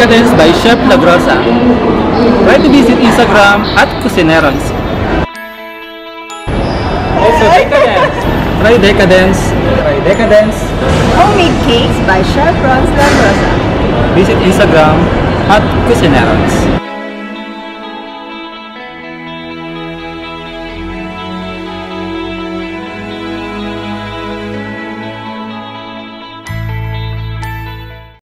Decadence by Chef Lagrosa. Try to visit Instagram at Cusineros. Also, Decadence. Try Decadence. Try Decadence. Homemade cakes by Chef Ron's La Rosa. Visit Instagram at Cusineros.